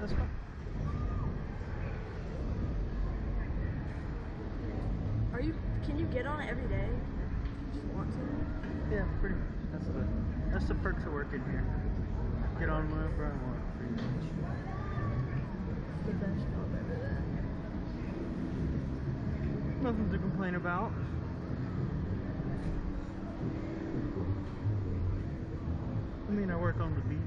this one? Are you? Can you get on it every day? Just want to? Yeah, pretty much. That's the that's the perks of working here. Get on whenever I want, pretty much. Nothing to complain about. I mean, I work on the beach.